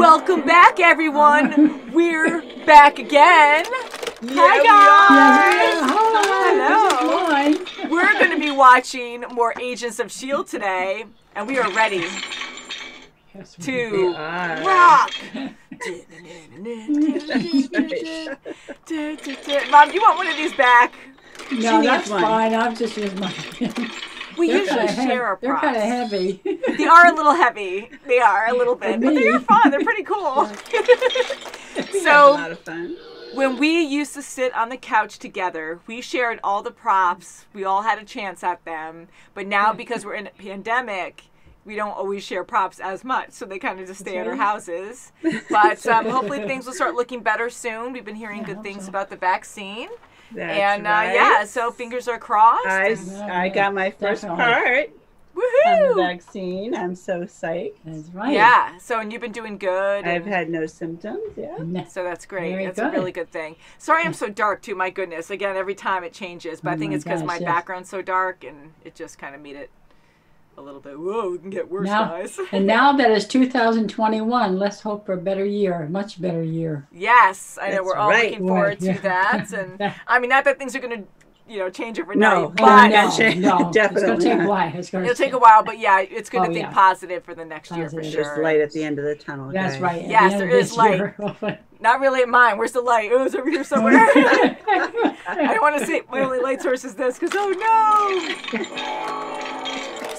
Welcome back, everyone. We're back again. Hi, guys. Hello. We're going to be watching more Agents of S.H.I.E.L.D. today, and we are ready to rock. Mom, you want one of these back? No, that's fine. I've just used my. We They're usually share our heavy. They're props. kind of heavy. They are a little heavy. They are a little bit, but they're fun. They're pretty cool. a so lot of fun. when we used to sit on the couch together, we shared all the props. We all had a chance at them. But now because we're in a pandemic, we don't always share props as much, so they kind of just stay at our houses. But um, hopefully things will start looking better soon. We've been hearing good things about the vaccine, That's and uh, right. yeah, so fingers are crossed. I, I got my first Definitely. part on the vaccine. I'm so psyched. That's right. Yeah. So and you've been doing good. I've had no symptoms. Yeah. Ne- So that's great. Very that's a really good thing. Sorry, I'm so dark too. My goodness. Again, every time it changes, but I Oh think it's because gosh, my yes. background's so dark, and it just kind of made it a little bit. Whoa, it can get worse, Now, guys. and now that it's 2021, let's hope for a better year, a much better year. yes, I know we're all right. looking forward yeah. to that, and I mean, not that things are gonna, you know, change overnight, No. but Oh, no, no, Definitely It's going to take a while. It's gonna it'll take a while. But yeah, it's good Oh, to think yeah. positive for the next year for Positive. sure. There's light at the end of the tunnel. That's guys. right. at Yes, the end there of is this light. Not really at mine. Where's the light? Oh, it's over here somewhere. I don't want to say my only light source is this because oh no.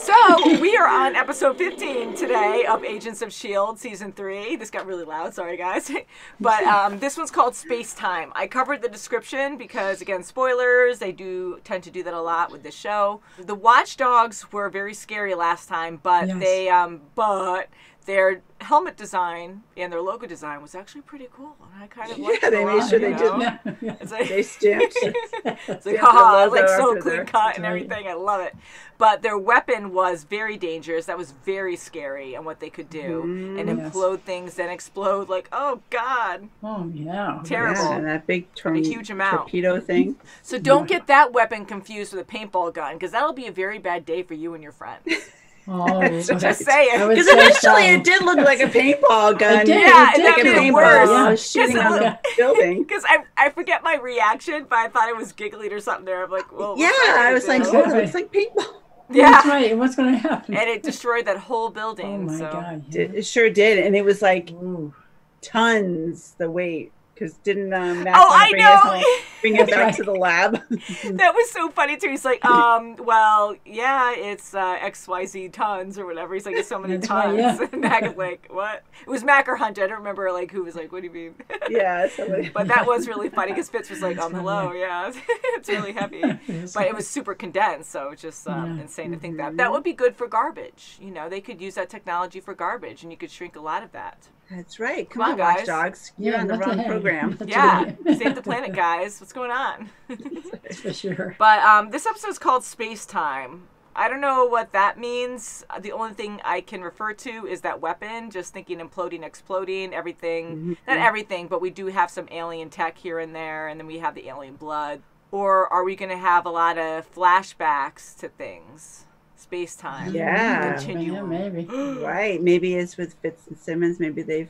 So we are on episode 15 today of Agents of S.H.I.E.L.D. season three. This got really loud, sorry guys. But um, this one's called Space Time. I covered the description because again, spoilers. They do tend to do that a lot with the show. The Watchdogs were very scary last time, but Yes. they um, but their helmet design and their logo design was actually pretty cool. And I kind of liked Yeah, they made lot, sure they know? did Yeah. It's like, They stamped. it's like, the haha, like so clean their- cut and Right. everything. I love it. But their weapon was very dangerous. That was very scary and what they could do. and mm. Yes. implode things, and explode like, oh God. Oh, yeah. Terrible. Yeah, and that big tor- huge amount. torpedo thing. So don't get that weapon confused with a paintball gun, because that'll be a very bad day for you and your friends. Oh, That's okay. Just saying. I Because say eventually so. it did look like a paintball gun. did, Yeah, it and did that Like a made it paintball worse. shooting Because on the building. Because I, I forget my reaction, but I thought it was giggling or something there. I'm like, well, Yeah, that I was like, do? oh, it's like paintball. yeah. That's right. What's going to happen? And it destroyed that whole building. oh, my so. God. It, it sure did, and it was like Ooh. tons the weight. Because didn't um, Matt Oh, bring know. It home, bring it back to the lab? that was so funny too. He's like, um, well, yeah, it's uh, X Y Z tons or whatever. He's like, it's so many tons. yeah. And Mac is like, what? It was Mac or Hunter. I don't remember like who was like, what do you mean? yeah. Somebody. but that was really funny because Fitz was like, um, hello, yeah, it's really heavy. But it was super condensed, so it's just um, Yeah. insane to think that. That would be good for garbage. You know, they could use that technology for garbage, and you could shrink a lot of that. That's right. Come, Come on, on, guys. watchdogs. You're Yeah, on the what the wrong program. That's Yeah, save the planet, guys. What's going on? That's for sure. But um, this episode is called Space Time. I don't know what that means. Uh, The only thing I can refer to is that weapon. Just thinking imploding, exploding, everything. Not everything, but we do have some alien tech here and there, and then we have the alien blood. Or are we going to have a lot of flashbacks to things? Space time. Yeah. Continue. Yeah, maybe. Right. Maybe it's with Fitz and Simmons. Maybe they've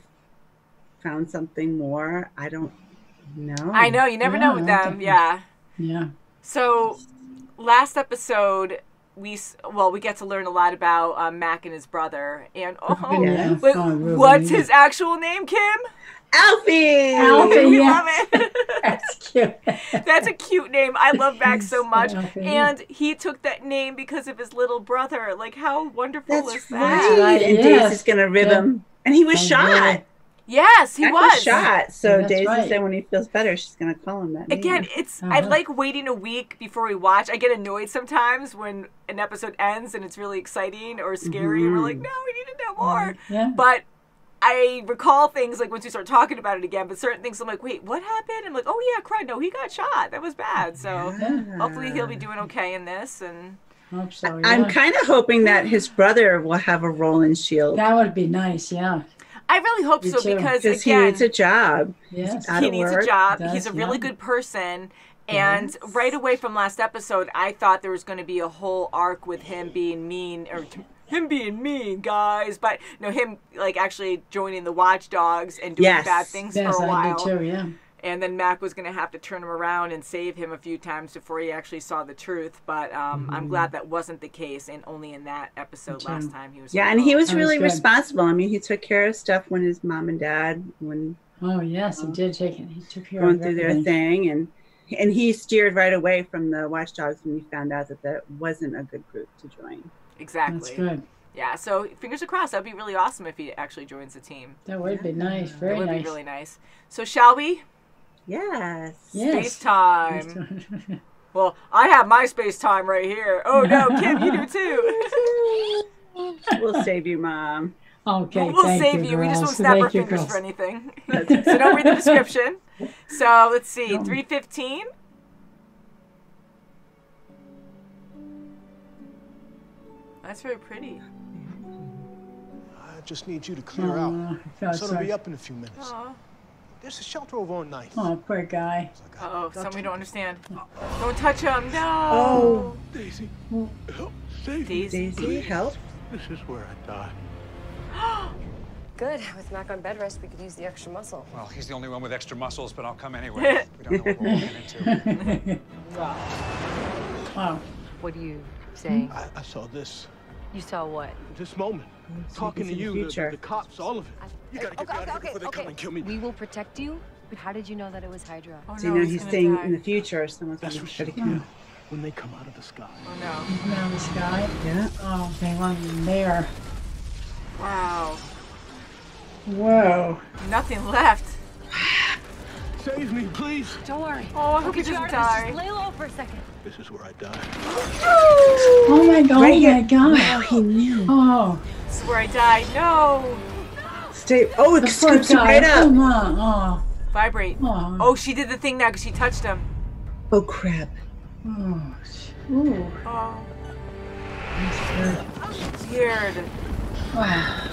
found something more. I don't know. I know, you never know with them. a- Yeah. Yeah. So, last episode, we well, we get to learn a lot about um, Mac and his brother, and oh, Yeah. wait, Oh, what's yeah. his actual name, Kim? Alfie. Alfie. We Yeah. love it. That's cute. That's a cute name. I love Max so much, Alfie. and he took that name because of his little brother. Like, how wonderful is That's that? right. right, And yes. Daisy's gonna rib Yeah. him. And he was Oh, shot. really? Yes, he Mac was. shot. So That's Daisy right. said when he feels better, she's gonna call him that. name. Again, it's I Uh-huh. like waiting a week before we watch. I get annoyed sometimes when an episode ends and it's really exciting or scary, and we're like, Mhm. no, we need to know more. Yeah. But I recall things like once we start talking about it again, but certain things I'm like, wait, what happened? I'm like, oh yeah, cried. no, he got shot. That was bad. So Yeah. hopefully he'll be doing okay in this. And Hope so. I'm kind of hoping that his brother will have a role in Shield That would be nice. Yeah. I really hope Me so too. because because he again, needs a job. Yes. he needs work. a job. Does, He's a really yeah. good person. And Yes. right away from last episode, I thought there was going to be a whole arc with him being mean or t- him being mean, guys. But no, him like actually joining the Watchdogs and doing Yes. bad things Yes, for a I while. do too. Yeah. And then Mac was going to have to turn him around and save him a few times before he actually saw the truth. But um, I'm glad that wasn't the case, and only in that episode Mm-hmm. Last time he was. Yeah, and he was That really good. responsible. I mean, he took care of stuff when his mom and dad when Oh yes, he did take it. He took care going of through their thing, and and he steered right away from the watchdogs when he found out that that wasn't a good group to join. Exactly. That's good. Yeah, so fingers are crossed. That'd be really awesome if he actually joins the team. That would be nice. That Very would nice. be really nice. So shall we? Yes. Yes. Space time. Well, I have my space time right here. Oh no, Kim, you do too. We'll save you, mom. okay. we'll thank save you. We just won't snap our Thank you, fingers girls. for anything. so don't read the description. So let's see, No. three fifteen. That's very pretty. I just need you to clear Oh, out. I felt Son will sorry. be up in a few minutes. Oh, There's a shelter over on Ninth. Oh, poor guy. Uh oh, something we don't understand. Don't touch him. No. Oh. Daisy, help save me. Daisy. Daisy, help. This is where I die. Good. With Mac on bed rest, we could use the extra muscle. Well, he's the only one with extra muscles, but I'll come anyway. we don't know what we're walking into. Wow. What are you saying? I, I saw this, You saw what? this moment. Oh, Talking to it's in the you, the, the cops, all of it. You gotta get me out of here before they come and kill me. We will protect you. But how did you know that it was Hydra? Oh, So you no, know he's he's staying die. in the future. Someone's That's gonna what try she'll to do kill. when they come out of the sky. Oh no. Out of the sky. Yeah. Oh, they want him there. Wow. Whoa. Nothing left. Save me, please. Don't worry. Oh, I hope he doesn't die. Just lay low for a second. This is where I die. Oh my god. Right oh my god. Wow, he knew. Oh, This is where I die. No. Stay. Oh, the it poor scoops guy. right up. Oh, Come on. Oh. Vibrate. Oh. Oh, she did the thing now because she touched him. Oh crap. Oh. Ooh. Oh, That's good. weird. Wow.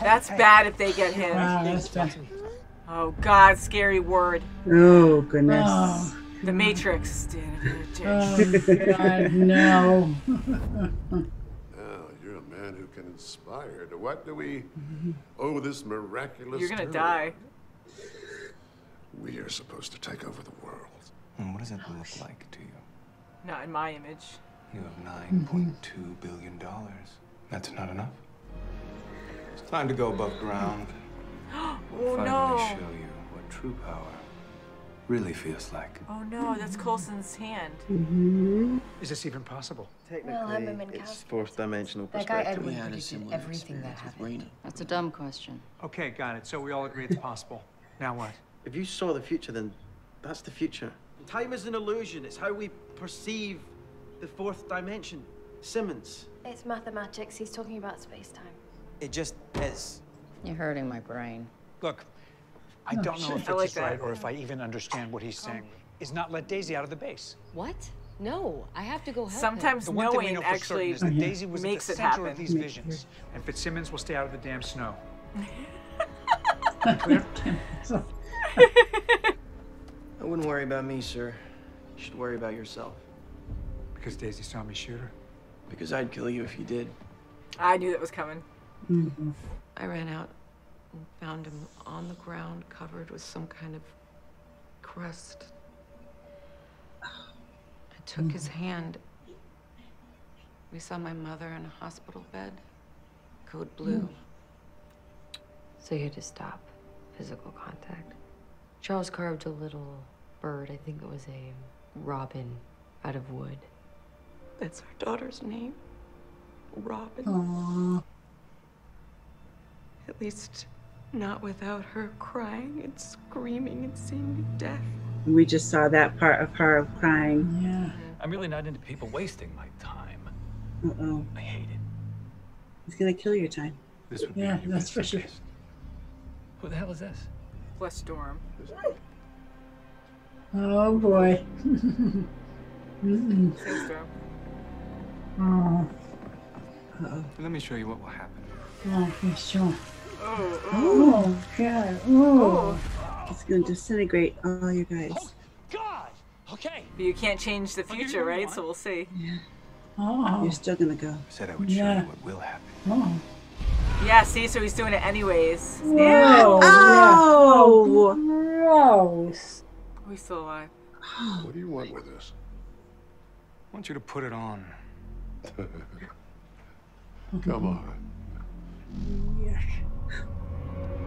That's bad if they get hit. Wow, that's bad. Oh God, scary word. Oh goodness. Oh. The Matrix. Oh, God, no. Oh, you're a man who can inspire. To what do we owe this miraculous You're gonna turnaround? die. We are supposed to take over the world. And what does it look like to you? Not in my image. You have $9.2 billion. That's not enough. It's time to go above ground. Oh Finally no. show you what true power really feels like. Oh no, that's Coulson's hand. Mm-hmm. Is this even possible? Well, I'm a Technically, it's fourth dimensional perspective. That guy perspective. Edward predicted everything that happened. That's a dumb question. Okay, got it. So we all agree it's possible. Now what? If you saw the future, then that's the future. Time is an illusion. It's how we perceive the fourth dimension. Simmons. It's mathematics. He's talking about space time. It just is. You're hurting my brain. Look, I oh, don't know if I it's like right or if I even understand what he's saying. Um, is not let Daisy out of the base. What? No, I have to go help Sometimes The one thing we knowing know actually certain is that Daisy was makes at it the center happen. of these visions, and Fitzsimmons will stay out of the damn snow. I wouldn't worry about me, sir. You should worry about yourself. Because Daisy saw me shoot her. Because I'd kill you if you did. I knew that was coming. Mm-hmm. I ran out and found him on the ground, covered with some kind of crust. I took his mm-hmm. hand. We saw my mother in a hospital bed. Code blue. Mm. So you had to stop physical contact. Charles carved a little bird. I think it was a robin out of wood. That's our daughter's name. Robin. Aw. At least not without her crying and screaming and seeing death. We just saw that part of her crying. Yeah. I'm really not into people wasting my time. Uh oh. I hate it. He's gonna kill your time. This would Yeah, your that's for sure. interest. Who the hell is this? Bless Storm. Oh boy. Mm-mm. Say Storm. Oh, Let me show you what will happen. oh, yeah, sure. Oh, oh. Oh, God. Oh. oh. He's gonna disintegrate all you guys. Oh, God! Okay. But you can't change the I'll give you future, what right? So we'll see. Oh. You're still gonna go. I said I would show Yeah. you what will happen. Oh. Yeah, see, so he's doing it anyways. Whoa. Yeah. Oh! Gross. Oh, he's still alive. What do you want with this? I want you to put it on. Come on.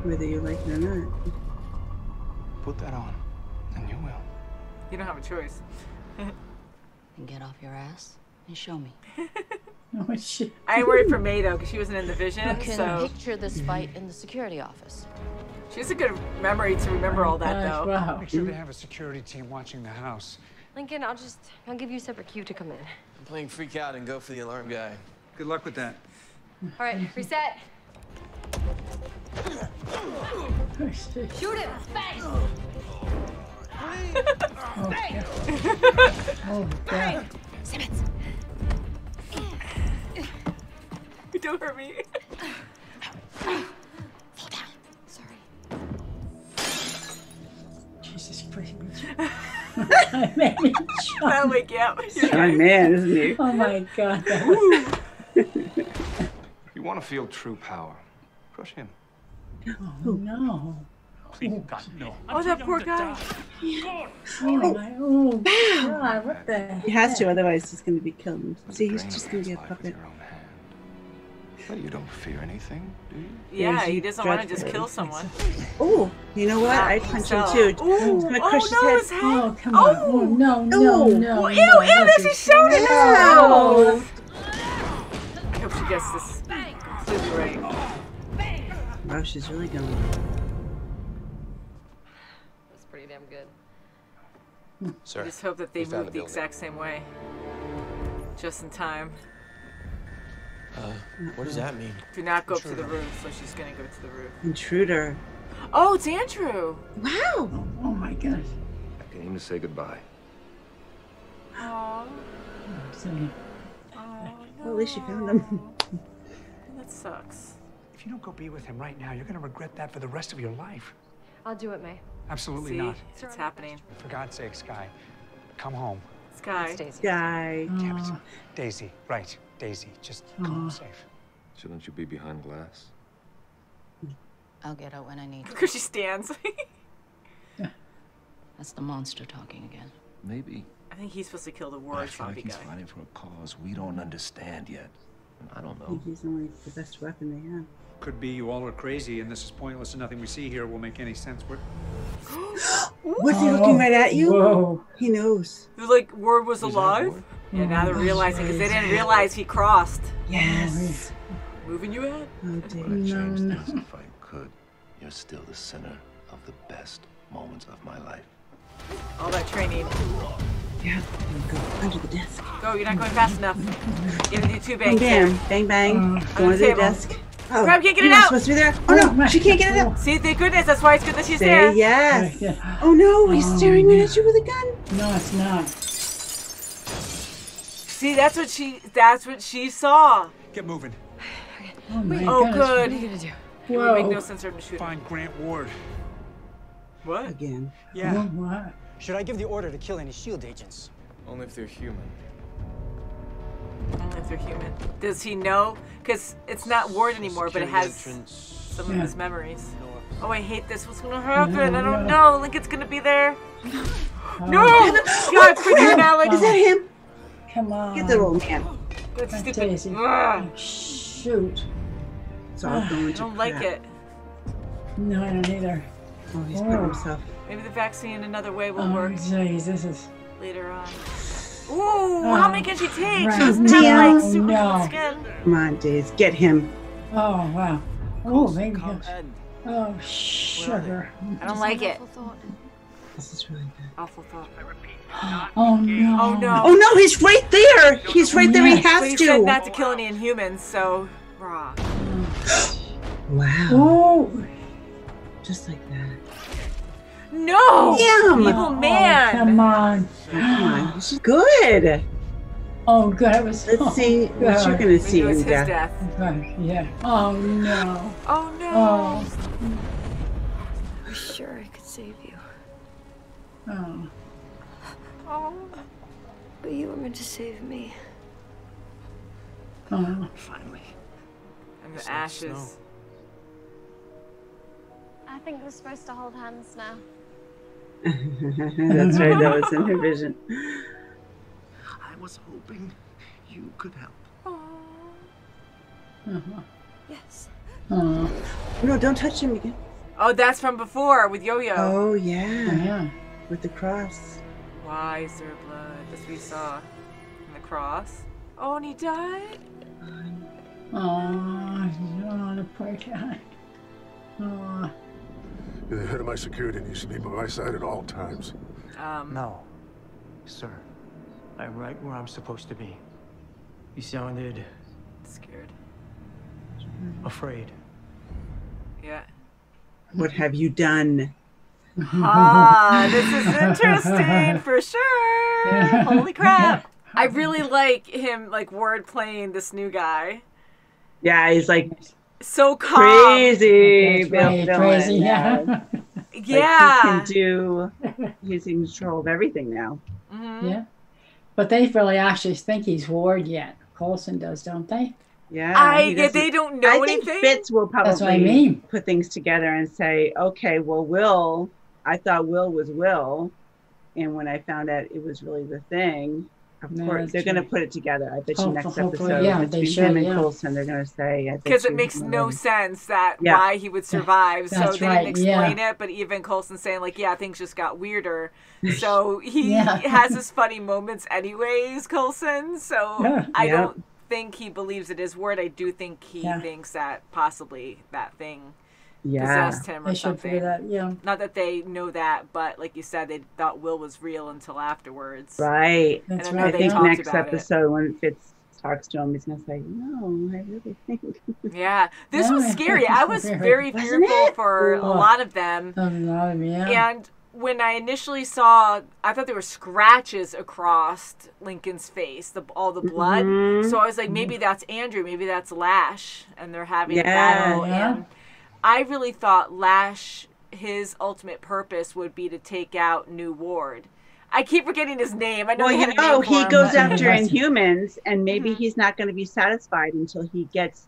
Whether you like it or not. Put that on, and you will. You don't have a choice. And get off your ass and show me. Oh, shit. I ain't worried for May though, because she wasn't in the vision, You can so picture this fight in the security office. she has a good memory to remember oh all that Gosh, though. wow. Make sure they have a security team watching the house. Lincoln, I'll just, I'll give you a separate cue to come in. I'm playing freak out and go for the alarm guy. Good luck with that. All right, reset. Shoot him! Bang! Oh, God. Simmons. Don't hurt me. Fall down. Sorry. Jesus Christ. I made me jump. That'll wake you up. Strong man, isn't he? Oh my God. That was, If you want to feel true power, crush him. oh no. Please, God, no. Oh, that poor guy. Oh my. Oh God. What the? He has to, otherwise he's gonna be killed. See, he's just gonna be a man's life with puppet. your own hand. Well, you don't fear anything, do you? Yeah, There's he doesn't want to just kill someone. Oh, you know what? Not I'd punch him too. Ooh, He's gonna oh crush no, his his head. head. Oh come on. Oh, oh no no Ooh. no. Oh, ew, no, ew, that's this is showing his Ow. mouth. I hope she gets this completely right. Wow, she's really going. That's pretty damn good. I Sir. just hope that they move the the building. exact same way. Just in time. Uh, what does that mean? Do not go up to the roof, so she's gonna go to the roof. Intruder. Oh, it's Andrew. Wow. Oh my gosh. I came to say goodbye. Aww. So, Oh, Well, at least you found him. That sucks. If you don't go be with him right now, you're gonna regret that for the rest of your life. I'll do it, May. Absolutely See, not. it's happening. For God's sake, Sky, come home. Sky. Stacy. Guy. Damn it. Daisy, right. Daisy, just come home safe. Shouldn't you be behind glass? I'll get out when I need to. Because she stands. That's the monster talking again. Maybe. I think he's supposed to kill the I ward feel like he's guy. fighting for a cause we don't understand yet. I don't I know. think he's only the best weapon they have. Could be you all are crazy and this is pointless and nothing we see here will make any sense. We're... Was he looking right at you? Whoa. He knows. They're like, Ward was Is that alive? Ward? Yeah, now they're Oh, realizing because they didn't realize he crossed. Yes. Moving you in? Oh, But I dear. changed no. things if I could. You're still the center of the best moments of my life. All that training. Yeah. Go under the desk. Go, you're not going fast enough. Give it two Bang, bangs. bang, bang, bang. Uh, Go on under the the table. desk. Oh, Grab, can't get it out. supposed to be there. Oh, oh no, she can't get it out. See, thank goodness. That's why it's good that she's Say there. yes. Yeah. Oh no, he's oh, staring right at you with a gun. No, it's not. See, that's what she. That's what she saw. Get moving. Oh my Oh, goodness. good. What are you gonna do? It would make no Whoa. sense for him to shoot. Find Grant Ward. What? Again. Yeah. Oh, what? Should I give the order to kill any SHIELD agents? Only if they're human. Only if they're human. Does he know? Because it's not Ward anymore, but it has entrance. some of his memories. Oh, I hate this. What's gonna happen? I don't no. know. Lincoln's gonna be there. Oh, No! Um, God, freaking Alex. Is that him? Come on. Get the old man. That's That's stupid. Daisy. Ugh. Shoot. It's all going I don't like it. No, I don't either. Oh, he's put Oh. himself. Maybe the vaccine in another way will Oh, work jeez, this is. later on. Ooh, how many can she take? right. She doesn't like Oh, super no. good skin. Come on, Days. Get him. Oh, wow. Oh, maybe. Come and Oh, sugar. I don't like it. This is really good. Awful thought. Oh, no. Oh no. Oh no, he's right there. He's right there. He Yes. But has he said to. not to kill any inhumans, so raw. Wow. Oh, Just like that. No! Damn. Evil oh, man! Oh, come on. Oh, come on. This is good. Oh, good. It was. Let's oh, see what you're gonna see Maybe it was in his death. death. Okay, Yeah. Oh, no. Oh no! Oh. I was sure I could save you. Oh. Oh. But you were meant to save me. Oh. Finally. And the It's ashes. snow. I think we're supposed to hold hands now. That's right. That was in her vision. I was hoping you could help. Uh-huh. Yes. Oh. No, don't touch him again. Oh, that's from before with Yo-Yo. Oh yeah. Yeah. With the cross. Why is there blood? That's we saw in the cross. Oh, and he died? Oh, oh, the poor guy. Oh. You're the head of my security and you should be by my side at all times. Um, No. Sir, I'm right where I'm supposed to be. You sounded Scared. afraid. Yeah. What have you done? Ah, this is interesting for sure. Holy crap. I really like him, like, Ward playing this new guy. Yeah, he's like So calm. crazy. That's Bill right, Dillon, crazy, yeah. yeah. Like, Yeah. he can do. He's in control of everything now. Mm-hmm. Yeah. But they really actually think he's Ward yet. Coulson does, don't they? Yeah. I yeah, they don't know I think anything. Fitz will probably That's what I mean. put things together and say, okay, well, Will, I thought Will was Will. And when I found out it was really the thing, of No, course, they're going to put it together. I bet you next episode, yeah, they between should, him and yeah. Coulson, they're going to say, Because it makes no was. sense that Yeah. why he would survive. so they right, didn't yeah. explain it, but even Coulson saying like, yeah, things just got weirder. So he Yeah. has his funny moments anyways, Coulson. So Yeah. I Yeah. don't think he believes it is Ward. I do think he Yeah. thinks that possibly that thing Yeah. possessed him or They should figure something. that, yeah. Not that they know that, but like you said, they thought Will was real until afterwards. Right. That's And I know I think next about it. episode, when Fitz talks to him, he's going to say, no, I really think. Yeah, this Yeah, was scary. I was was very fearful it? for a lot of them. Oh, no, yeah. And when I initially saw, I thought there were scratches across Lincoln's face, the all the blood. Mhm. So I was like, maybe that's Andrew, maybe that's Lash, and they're having a battle. Yeah. And I really thought Lash, his ultimate purpose would be to take out New Ward. I keep forgetting his name. I know Well, they you know, he him, goes but- after Inhumans, and maybe Mhm. he's not going to be satisfied until he gets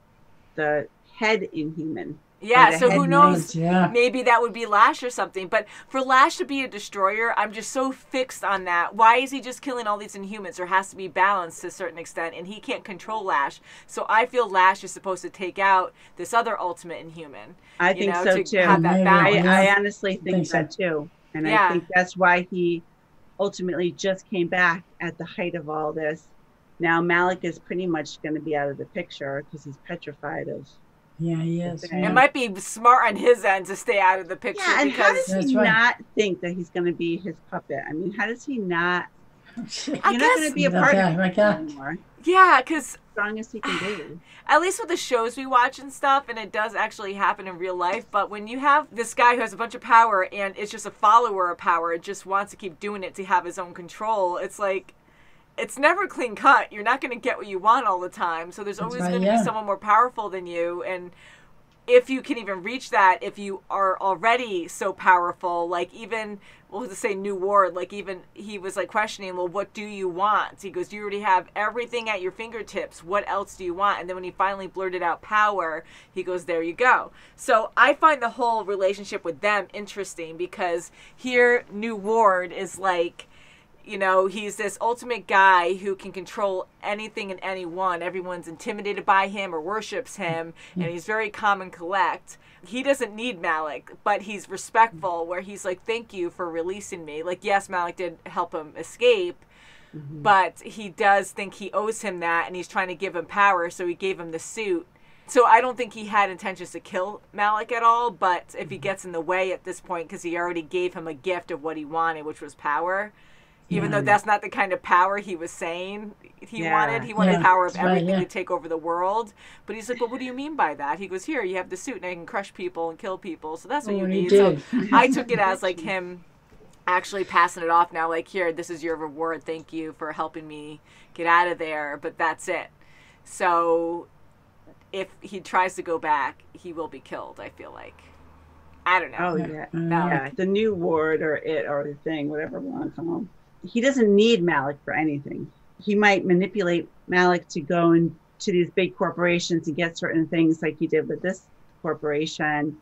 the head Inhuman. Yeah, the so who knows? Yeah. Maybe that would be Lash or something. But for Lash to be a destroyer, I'm just so fixed on that. Why is he just killing all these Inhumans? There has to be balance to a certain extent, and he can't control Lash. So I feel Lash is supposed to take out this other Ultimate Inhuman. I think know, so to too. Have that Maybe. I. I honestly think, think so. that too. And Yeah. I think that's why he ultimately just came back at the height of all this. Now Malik is pretty much going to be out of the picture because he's petrified of. Yeah, he is. It it might be smart on his end to stay out of the picture Yeah, and how because does he right. not think that he's going to be his puppet? I mean, how does he not? I You're not going guess- to be a part Okay, of it okay. anymore. yeah, because Strong as he can be. at least with the shows we watch and stuff, and it does actually happen in real life. But when you have this guy who has a bunch of power and it's just a follower of power, and just wants to keep doing it to have his own control, it's like it's never clean cut. You're not going to get what you want all the time. So there's That's always right, going to yeah. be someone more powerful than you, and if you can even reach that, if you are already so powerful, like even we'll just say New Ward, like even he was like questioning, well, what do you want? He goes, you already have everything at your fingertips. What else do you want? And then when he finally blurted out power, he goes, there you go. So I find the whole relationship with them interesting because here New Ward is like you know, he's this ultimate guy who can control anything and anyone. Everyone's intimidated by him or worships him, and he's very calm and collect. He doesn't need Malik, but he's respectful, where he's like, Thank you for releasing me. Like, yes, Malik did help him escape, mm-hmm. but he does think he owes him that, and he's trying to give him power, so he gave him the suit. So I don't think he had intentions to kill Malik at all, but if he mm-hmm. gets in the way at this point, because he already gave him a gift of what he wanted, which was power, even though hmm. that's not the kind of power he was saying he Yeah. wanted. He wanted Yeah, power of that's right, everything yeah. to take over the world. But he's like, well, what do you mean by that? He goes, here, you have the suit and I can crush people and kill people. So that's what Oh, you need. So. I took it as like him actually passing it off now, like, here, this is your reward. Thank you for helping me get out of there. But that's it. So if he tries to go back, he will be killed, I feel like. I don't know. Oh yeah, No. Mm. yeah. The new ward or it or the thing, whatever we want to call him. He doesn't need Malik for anything. He might manipulate Malik to go and to these big corporations and get certain things like he did with this corporation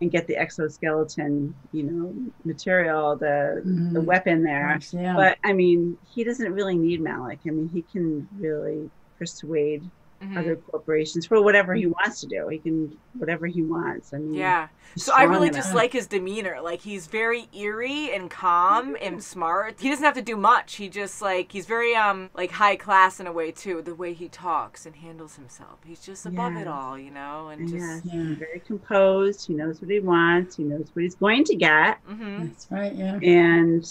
and get the exoskeleton, you know, material, the the Mhm. weapon there. Yeah. But I mean, he doesn't really need Malik. I mean, he can really persuade Mhm. other corporations for whatever he wants to do. He can whatever he wants. I mean, Yeah. So I really enough. just like his demeanor. Like he's very eerie and calm and smart. He doesn't have to do much. He just like he's very um like high class in a way too. The way he talks and handles himself. He's just above it all, you know, and And just yes, he's very composed. He knows what he wants. He knows what he's going to get. hmm That's right. Yeah. And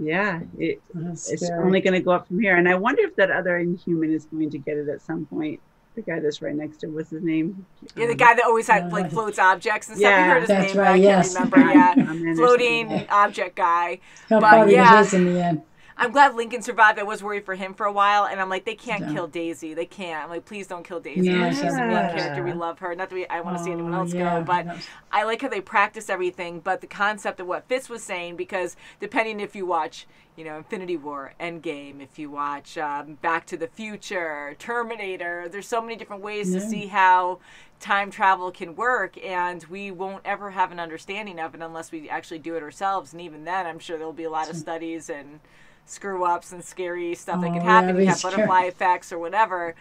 yeah, it, it's scary. only going to go up from here. And I wonder if that other Inhuman is going to get it at some point. The guy that's right next to what's his name? Yeah, the guy that always had like floats objects and stuff. Yeah, you heard his that's name, but right, I yes. can't remember. Yeah, oh, floating object guy. How But probably yeah, it is in the end. I'm glad Lincoln survived. I was worried for him for a while, and I'm like, they can't Yeah. kill Daisy. They can't. I'm like, please don't kill Daisy. Yeah, She's a main character. We love her. Not that we, I want to see anyone Oh, else yeah, go, but that's- I like how they practice everything. But the concept of what Fitz was saying, because depending if you watch, you know, Infinity War, Endgame, if you watch um, Back to the Future, Terminator, there's so many different ways to see how time travel can work and we won't ever have an understanding of it unless we actually do it ourselves and even then i'm sure there'll be a lot of studies and screw ups and scary stuff that Oh, can yeah, happen you have butterfly effects or whatever.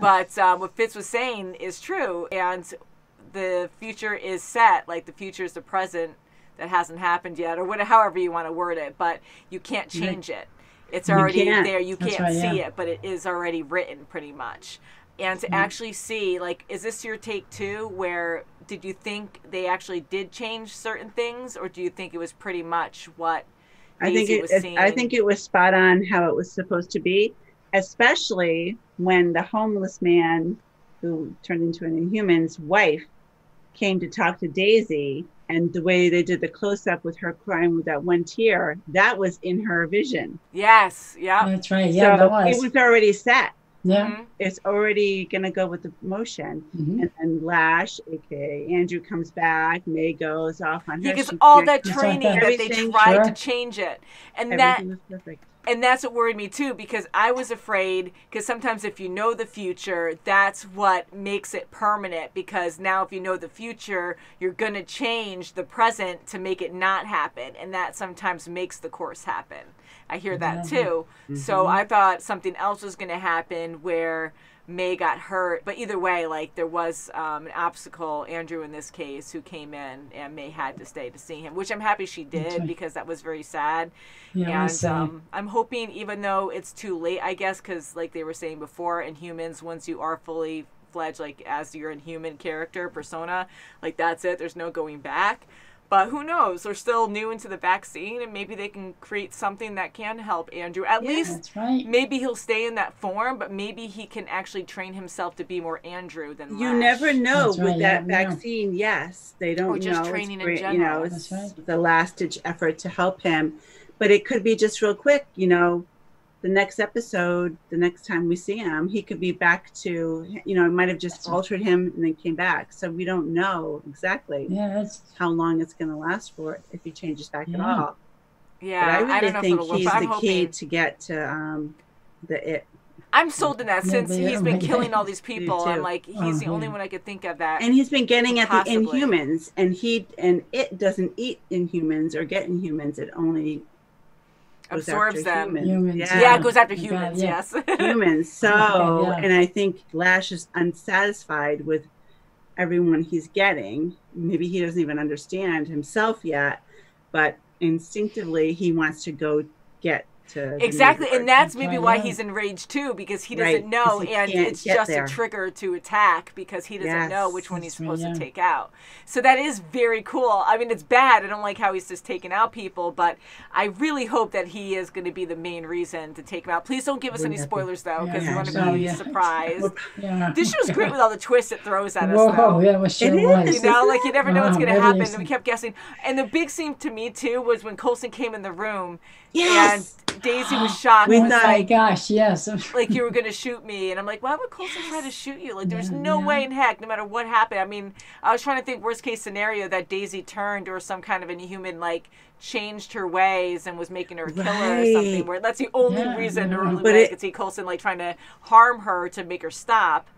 But um, what fitz was saying is true and the future is set like the future is the present that hasn't happened yet or whatever however you want to word it but you can't change it. It's already can't. there. You That's can't right, see yeah. it but it is already written pretty much. And to actually see like is this your take too where did you think they actually did change certain things or do you think it was pretty much what I think it, was it- I think it was spot on how it was supposed to be, especially when the homeless man who turned into an Inhuman's wife came to talk to Daisy, and the way they did the close up with her crying with that one tear, that was in her vision. yes yeah That's right. Yeah, so that was. it was already set. Yeah. Mhm. It's already gonna go with the motion. Mhm. And then Lash, aka Andrew, comes back. May goes off on he her. gets She all that training that they tried Sure. to change it and that was perfect. And that's what worried me too because I was afraid because sometimes if you know the future, that's what makes it permanent. Because now, if you know the future, you're gonna change the present to make it not happen, and that sometimes makes the course happen. I hear that too. So mm-hmm. I thought something else was gonna happen where. May got hurt, but either way, like there was um, an obstacle. Andrew, in this case, who came in, and May had to stay to see him, which I'm happy she did because that was very sad Yeah, and um, I'm hoping, even though it's too late, I guess, because like they were saying before, in humans, once you are fully fledged, like as your inhuman character persona, like that's it. There's no going back. But who knows? They're still new into the vaccine, and maybe they can create something that can help Andrew. At least That's right. maybe he'll stay in that form, but maybe he can actually train himself to be more Andrew than You Lash. never know That's with right, that you never know. vaccine. Yes, they don't Or just know. training in it's great, You general. know, it's That's right. the last ditch effort to help him, but it could be just real quick. You know, the next episode, the next time we see him, he could be back to. You know, it might have just That's right. altered him and then came back. So we don't know exactly Yeah, how long it's going to last for if he changes back at all. Yeah, but I I, really don't think it'll he's But I'm the key to get to um, the it. I'm sold in that Yeah, since they he's are, been yeah. killing all these people. I'm like, he's the Oh, only one I could think of that. and he's been getting at Possibly. the inhumans and he and it doesn't eat inhumans or get inhumans it only goes absorbs after them. humans. Humans, yeah, Yeah, it goes after You got humans. yeah. Yes. humans so Okay, yeah. and i think lash is unsatisfied with everyone he's getting maybe he doesn't even understand himself yet but instinctively he wants to go get to exactly, and that's maybe why he's enraged too, because he doesn't know, 'cause he and it's just there. a trigger to attack because he doesn't know which one he's right, supposed yeah. to take out. So that is very cool. I mean, it's bad. I don't like how he's just taking out people, but I really hope that he is going to be the main reason to take him out. Please don't give us any Wouldn't that be- spoilers though, because Yeah, we want to so, be yeah. surprised. yeah. This show's great with all the twists it throws at us. Whoa, though. yeah, it sure It was. You know, like you never know what's going to happen. And we kept guessing. And the big scene to me too was when Coulson came in the room Yes! and Daisy was shocked. We and thought- Oh my like, gosh, yes. like you were gonna shoot me, and I'm like, why would Coulson try to shoot you? Like, there's Yeah, no yeah. way in heck, no matter what happened. I mean, I was trying to think worst case scenario that Daisy turned or some kind of inhuman like changed her ways and was making her a killer or something. Where that's the only Yeah, reason yeah. or really But way I could see Coulson like trying to harm her to make her stop.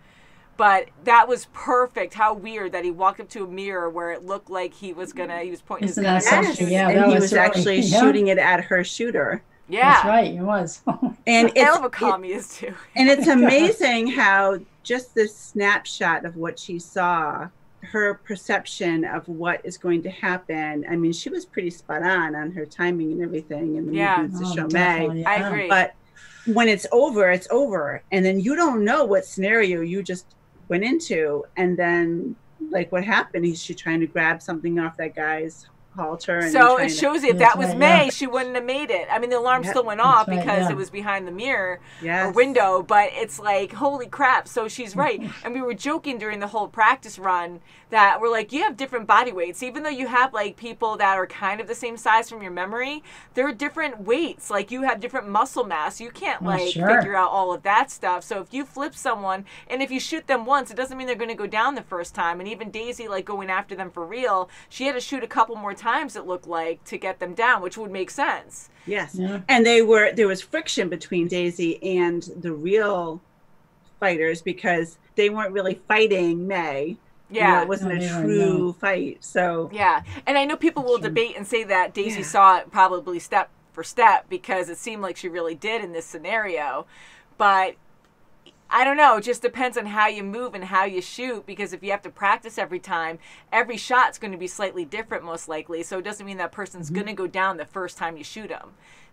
But that was perfect. How weird that he walked up to a mirror where it looked like he was gonna he was pointing Isn't his gun. at something? her. Yeah, and he was was really- actually yeah. shooting it at her shooter. Yeah. That's right, it was. And Hell it's of a calm he is too. and it's amazing how just this snapshot of what she saw her perception of what is going to happen i mean she was pretty spot on on her timing and everything and the Yeah. movements to Oh, show definitely, meg I agree. but when it's over it's over and then you don't know what scenario you just went into and then like what happened is she trying to grab something off that guy's halter and So it shows you if that was right, May, yeah. she wouldn't have made it. I mean, the alarm still went off right, because yeah. it was behind the mirror uh, or window, but it's like, holy crap. So she's right. And we were joking during the whole practice run that we're like, you have different body weights. Even though you have like people that are kind of the same size from your memory, there are different weights. Like you have different muscle mass. You can't Oh, like sure. figure out all of that stuff. So if you flip someone and if you shoot them once, it doesn't mean they're going to go down the first time. And even Daisy, like going after them for real, she had to shoot a couple more times, it looked like, to get them down, which would make sense. Yes. Yeah. And they were there was friction between Daisy and the real fighters because they weren't really fighting May. You know, Yeah. it wasn't No, a they weren't, true fight. So Yeah, and I know people will debate and say that Daisy Yeah. saw it probably step for step because it seemed like she really did in this scenario, but I don't know. It just depends on how you move and how you shoot. Because if you have to practice every time, every shot's going to be slightly different, most likely. So it doesn't mean that person's Mm-hmm. going to go down the first time you shoot them,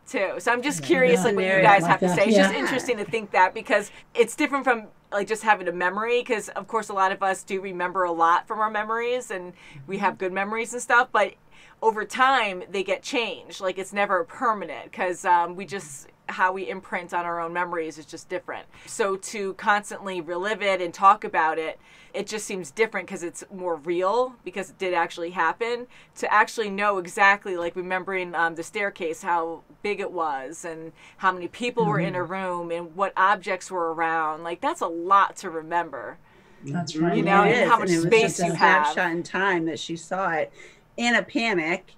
too. So I'm just curious, Yeah. like what you guys like have to say. It's just interesting to think that because it's different from like just having a memory. Because of course, a lot of us do remember a lot from our memories, and we have good memories and stuff, but over time they get changed like it's never permanent because um, we just how we imprint on our own memories is just different so to constantly relive it and talk about it it just seems different because it's more real because it did actually happen to actually know exactly like remembering um, the staircase how big it was and how many people were in a room and what objects were around like that's a lot to remember That's right. You know, it and is, how much it was space just a you have. snapshot in time that she saw it in a panic.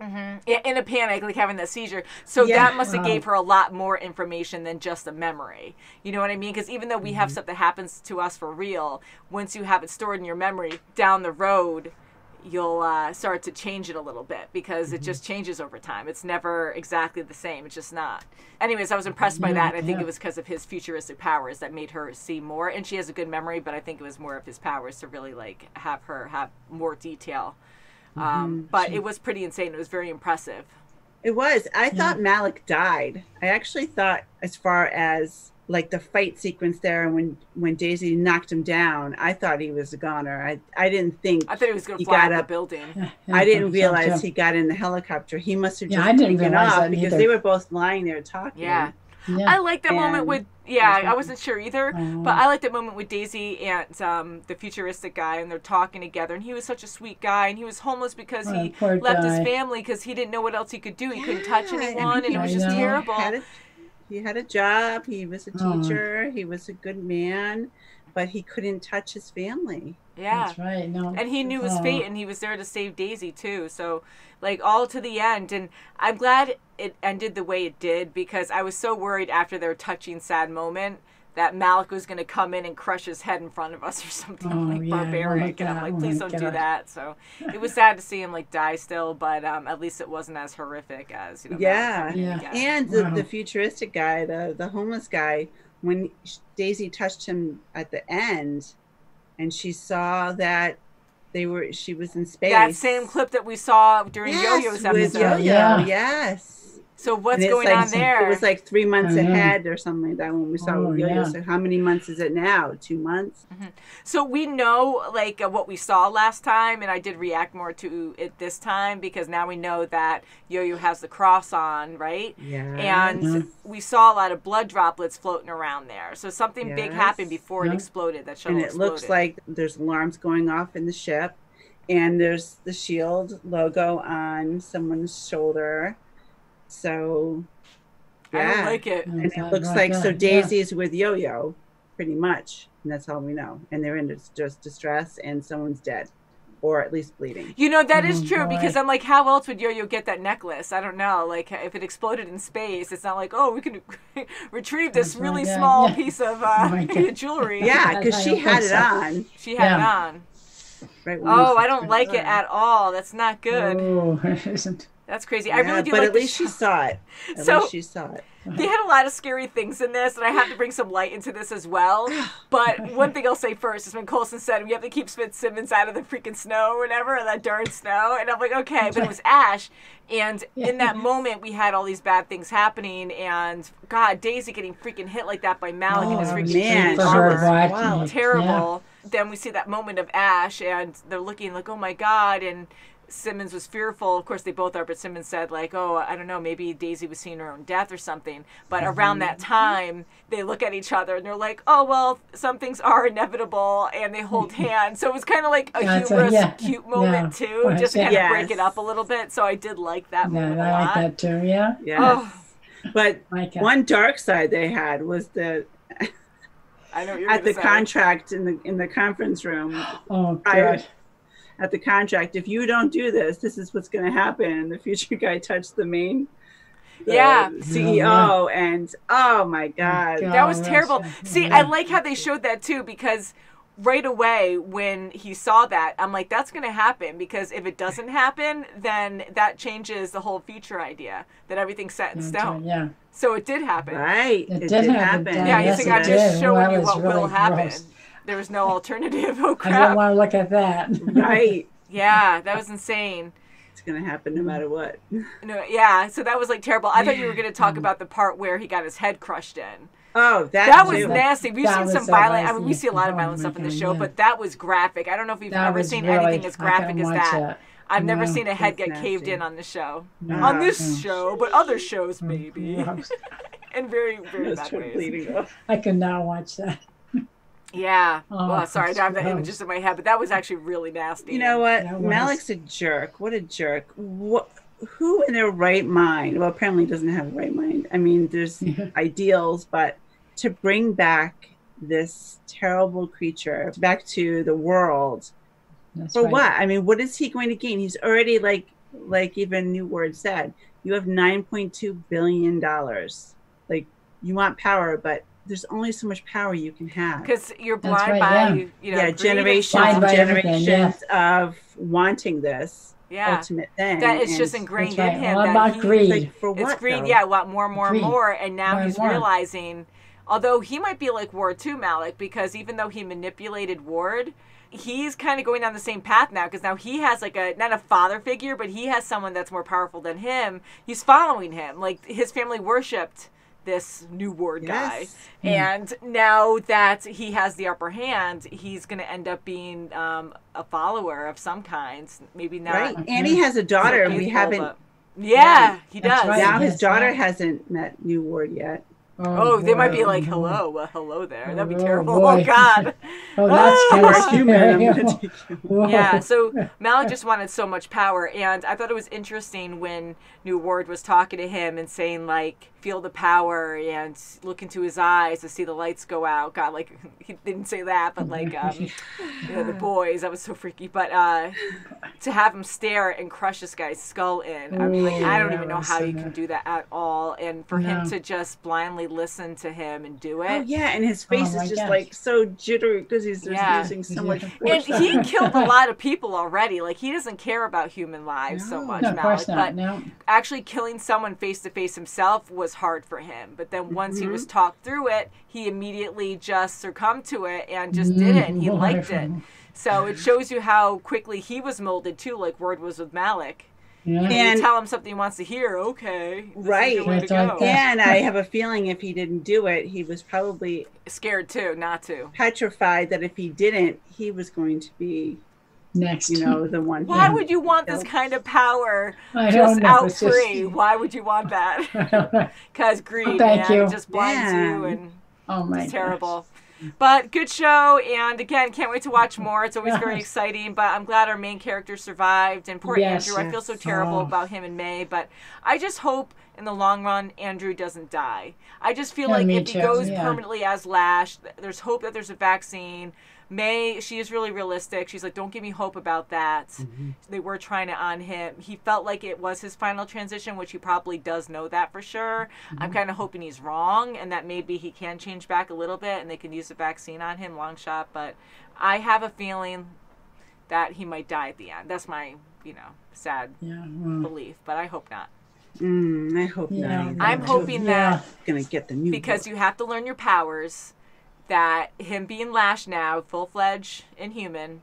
Mm-hmm. Yeah, in a panic, like having that seizure. So Yeah. that must have gave her a lot more information than just a memory. You know what I mean? Because even though we have mm-hmm. stuff that happens to us for real, once you have it stored in your memory, down the road, you'll uh, start to change it a little bit because it mm-hmm. just changes over time. It's never exactly the same. It's just not. Anyways, I was impressed by Yeah, that. And I think yeah. it was because of his futuristic powers that made her see more. And she has a good memory, but I think it was more of his powers to really like have her have more detail. Um, but it was pretty insane. It was very impressive. It was. I thought Malik died. I actually thought, as far as like the fight sequence there, when when Daisy knocked him down, I thought he was a goner. I I didn't think I thought he was going to fly got out up. the building. Yeah, I didn't realize he got in the helicopter. He must have just I didn't taken realize off because either. they were both lying there talking. Yeah. Yeah. I like that moment with yeah. I wasn't sure either, Oh. but I like that moment with Daisy and um, the futuristic guy, and they're talking together. And he was such a sweet guy, and he was homeless because Oh, he poor left his family because he didn't know what else he could do. He couldn't touch anyone, and it he was I just know. terrible. Had a, he had a job. He was a Oh. teacher. He was a good man, but he couldn't touch his family. Yeah. That's right. No. and he knew his Oh. fate and he was there to save daisy too so like all to the end and i'm glad it ended the way it did because i was so worried after their touching sad moment that malik was going to come in and crush his head in front of us or something Oh, like yeah. My barbaric and i'm like please my don't do that so it was sad to see him like die still but um, at least it wasn't as horrific as you know Yeah. coming Yeah. And the, Wow. the futuristic guy, the the homeless guy, when Daisy touched him at the end, and she saw that they were she was in space. that same clip that we saw during yes, yo-yo's with episode Yo-Yo, Yeah. yes. So what's going like- on there It was like three months I know. ahead or something like that when we saw Oh, Yo-Yo. yeah. So how many months is it now? Two months. So we know like uh, what we saw last time, and I did react more to it this time because now we know that Yo-Yo has the cross on, right? Yeah. And Yeah. we saw a lot of blood droplets floating around there. So something big happened before it exploded. That shuttle and it exploded. looks like there's alarms going off in the ship and there's the shield logo on someone's shoulder so I don't like it. and it looks like like so that, yeah. daisy's with yo-yo pretty much and that's all we know and they're in just distress and someone's dead or at least bleeding. You know that is Oh, true boy. because I'm like, how else would Yo-Yo get that necklace? I don't know. Like, if it exploded in space, it's not like, oh, we can retrieve this That's really small yeah. piece of Oh uh, my jewelry. Yeah, because she had it on. She had it on. Right Oh, I don't like it at all. That's not good. Oh, it isn't. That's crazy. I really do but like at least she saw it. At So- least she saw it. They had a lot of scary things in this, and I have to bring some light into this as well. But one thing I'll say first is when Coulson said we have to keep Fitzsimmons out of the freaking snow or whatever, or that darn snow, and I'm like, okay, but it was Ash, and in that moment we had all these bad things happening, and God, Daisy getting freaking hit like that by Malick and his Oh, freaking man, huge she armor. Wow. terrible. Then we see that moment of Ash, and they're looking like, oh my God, and Simmons was fearful. Of course, they both are, but Simmons said, like, oh, I don't know, maybe Daisy was seeing her own death or something. But mm-hmm. around that time, they look at each other and they're like, oh, well, some things are inevitable, and they hold hands. So it was kind of like a That's a- humorous, yeah, cute moment, yeah. too, Right, just to kind yeah. of break it up a little bit. So I did like that Yeah, moment a I like lot. that too. Yeah. Yeah. Oh, But Like one dark side they had was the I know what you're at the say. contract in the in the conference room. Oh, prior- God. At the contract, if you don't do this, this is what's going to happen. The future guy touched the main the Yeah. CEO, and oh my oh god, that was terrible. See, I like how they showed that too because right away when he saw that, I'm like, that's going to happen because if it doesn't happen, then that changes the whole future idea that everything's set in stone. yeah. So it did happen. Right. It It did did happen, happen. Yeah, yes, he's it like, I'm just did. showing Well, you that was what will happen. gross. There was no alternative. Oh crap! I don't want to look at that. right. Yeah, that was insane. It's going to happen no matter what. No, yeah, so that was like terrible. I thought you were going to talk about the part where he got his head crushed in. Oh, that That was too. nasty. We've That seen some so violent. I mean, we see a lot of Oh violent my stuff in the show, yeah. but that was graphic. I don't know if you've That ever seen really- anything as graphic as that. that. I've never seen a head That's get caved in on the show. No. On this No. show, but other shows oh, maybe. Gross. in very, very bad ways. I could not watch that. Yeah. Oh, well, sorry, I have that gross. image just in my head, but that was actually really nasty. You know what? Malick's a jerk. What a jerk. What? Who in their right mind? Well, apparently doesn't have a right mind. I mean, there's ideals, but to bring back this terrible creature back to the world That's for right. what? I mean, what is he going to gain? He's already like, like even New Ward said, you have 9.2 billion dollars. Like, you want power, but there's only so much power you can have. Because you're blind right, by, yeah. you know, yeah, greed and generations stuff. Blind and generations of wanting this Yeah. ultimate thing. That it's and- just ingrained right. in him. All that about he- greed. Like, for it's what? greed, though? yeah, want more, more, Greed. more, and now More he's more. realizing, although he might be like Ward too, Malick, because even though he manipulated Ward, he's kind of going down the same path now because now he has like a not a father figure, but he has someone that's more powerful than him. He's following him. Like his family worshipped this new Ward guy, Yes. Hmm. and now that he has the upper hand, he's going to end up being um, a follower of some kind. Maybe not. Right. Mm-hmm. And he has a daughter. so We haven't. but- Yeah, he does. right. Now yes, his daughter right. hasn't met New Ward yet. Oh, oh they might be like, hello, well, hello there. That'd be Oh, terrible. boy. Oh, God. Oh, that's kind You're human. I'm gonna take you. Yeah, so Malick just wanted so much power, and I thought it was interesting when New Ward was talking to him and saying like, "Feel the power," and look into his eyes to see the lights go out. God, like he didn't say that, but like, um, you know, the boys. That was so freaky. But uh, to have him stare and crush this guy's skull in, I mean, like, I don't Ooh, even know how you good. can do that at all, and for him to just blindly listen to him and do it. Oh yeah, and his face Oh, is just gosh. like so jittery because he's just Yeah. using so much And he killed a lot of people already. Like he doesn't care about human lives so much, No, of Malick. course not. But No. actually killing someone face to face himself was hard for him. But then once he was Mm-hmm. talked through it, he immediately just succumbed to it and just did it. And he Mm, liked it. So it shows you how quickly he was molded too, like Ward was with Malick. Yeah. You, know, And- you tell him something he wants to hear. Okay, Right. your way to go. and I have a feeling if he didn't do it, he was probably Scared too, not to. petrified that if he didn't, he was going to be, Next. you know, the one. Why who- would you want this kind of power I just don't know, out it's just- free? Why would you want that? I don't know. Because greed, Oh, thank man, you. it just blinds Yeah. you and Oh my it's gosh. terrible. But good show, and again, can't wait to watch more. It's always very exciting. But I'm glad our main character survived, and poor Yes, Andrew. I feel so terrible Oh. about him and May, but I just hope in the long run Andrew doesn't die. I just feel Yeah, like me if he goes yeah. permanently as Lash, there's hope that there's a vaccine. May, she is really realistic. She's like, don't give me hope about that. Mm-hmm. They were trying to on him. He felt like it was his final transition, which he probably does know that for sure. I'm Mhm. kind of hoping he's wrong and that maybe he can change back a little bit and they can use the vaccine on him, long shot. But I have a feeling that he might die at the end. That's my, you know, sad Yeah, well. belief, but I hope not. Mm, I hope Yeah, not. I'm hoping that gonna get the new because you have to learn your powers. That him being Lash now, full fledged Inhuman,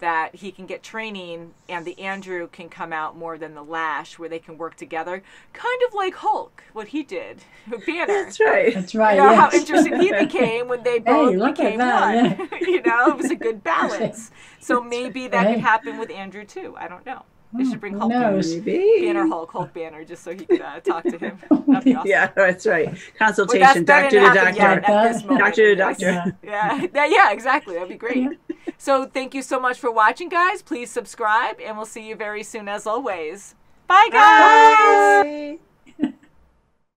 that he can get training and the Andrew can come out more than the Lash, where they can work together, kind of like Hulk, what he did with Banner. That's right. That's right. You know how yes. interesting he became when they both look at became that, one. you know, it was a good balance. So maybe that right. could happen with Andrew too. I don't know. They should bring Hulk? Maybe. Banner Hulk, Hulk Banner, just so he could uh, talk to him. Be awesome. Yeah, that's right. Well, Consultation, that doctor to happen yet doctor. Doctor to doctor. Yeah. Yeah, yeah, yeah, exactly. That'd be great. So thank you so much for watching, guys. Please subscribe, and we'll see you very soon as always. Bye, guys. Bye.